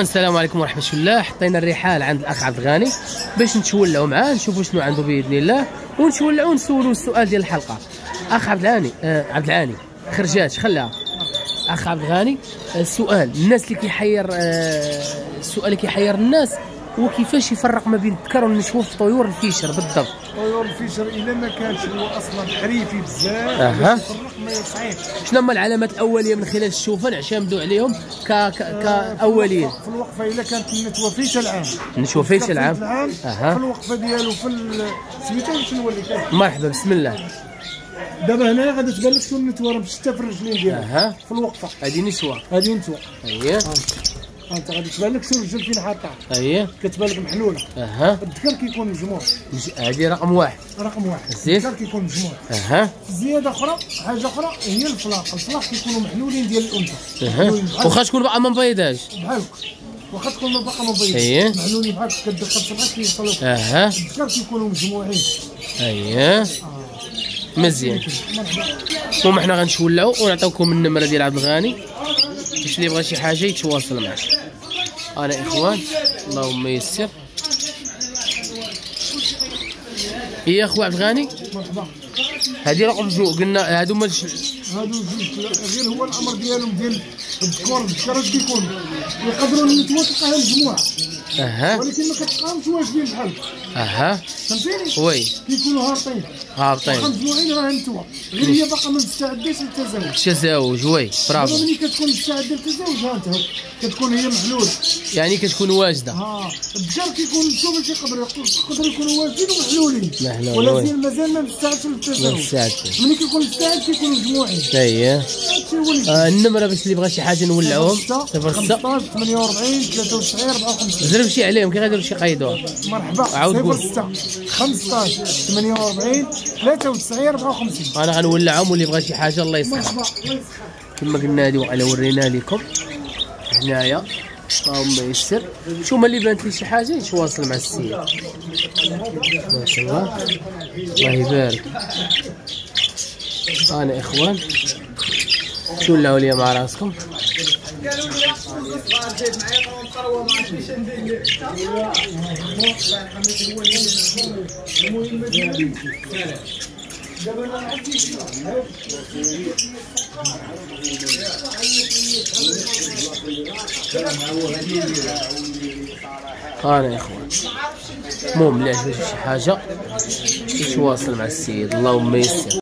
السلام عليكم ورحمة الله. حطينا الرحال عند الأخ عبد الغني. باش نتولعوا معاه نشوفوا شنو عنده بإذن الله ونتولعوا ونسولوا السؤال ديال الحلقة. أخ عبد الغني آه عبد العاني خرجات خلاها أخ عبد الغني آه، السؤال الناس اللي كيحير آه السؤال اللي كيحير الناس هو كيفاش يفرق ما بين الذكر والنشوه في طيور الفيشر بالضبط؟ طيور الفيشر إلا ما كانش هو أصلا حريفي بزاف. باش يفرق ما يصعيب شنو هما العلامات الأولية من خلال الشوفة؟ نعتمدوا عليهم. ك... ك... كاولين في الوقفه إلا كانت النتوه فيش العام. نشوف فيش العام. أها. في الوقفة ديالو في السميتو باش نولي كان مرحبا بسم الله. دابا هنا غادي تبان لك شنو النتوه راه مشتة في الرجلين ديالها أها. في الوقفة. هذه نسوه هذه نتوه اييه انت غادي تبان لك شنو الرجل فين حاطها أييه. كتبان لك محلولة. أها. الذكر كيكون مجموع. هذه رقم واحد. رقم واحد. زين. الذكر كيكون مجموع. أها. زيادة أخرى حاجة أخرى هي الفلاق الفلاق كيكونوا محلولين ديال الأنثى. أها. واخا تكون بقى ما مبيضاش بحالك واخا تكون باقا ما بيض أيه. محلولين بحالك كتدخل صبعك كيوصلوا أها. الذكر كيكونوا مجموعين. أييه. مزيان. المهم حنا غنشولعوا ونعطيوكم النمرة ديال عبد الغني. باش اللي بغى شي حاجة يتواصل معاه أنا إخوان اللهم يسر. يا اخو عبد الغني؟ مرحبا هذه رقم جو قلنا هادو هما هادو غير هو الأمر ديالهم ديال الذكور الذكرات كيكون؟ يقدروا النتوه تلقاها مجموعه أها. ولكن ما كتلقاهمش واجدين بحال. أها. فهمتيني oui. كيكونوا هابطين. هابطين مجموعين راه نتوه غير هي باقا ما مستعداش للتزاوج تزاوج oui. bravo. ملي كتكون مستعده للتزاوج ها انت هو. كتكون هي محلول يعني كتكون واجدة. ها الذكر كيكون شوف باش يقدروا يكونوا واجدين ومحلولين محلول،. زين مازال ما مستعدش ما للتزاوج مستعدش ملي كيكون مستعد كيكونوا مجموعين اييه آه النمرة باش اللي بغى شي حاجة نولعوهم. صفر ستة. 15 48 93 54 زرب شي عليهم كي غاديروا شي قيدوها مرحبا. عاود. 06 15 48 93 54 أنا غنولعهم واللي بغى شي حاجة الله يسخر مرحبا. كما قلنا هذه وعلى ورينا لكم. هنايا اللهم يسر. شو ما اللي بانت لي شي حاجة يتواصل مع السيد. ما شاء الله. الله يبارك. أنا إخوان شو ولاو لي مع راسكم؟ أنا إخوان المهم اللي شي حاجة؟ يتواصل مع السيد اللهم يسر.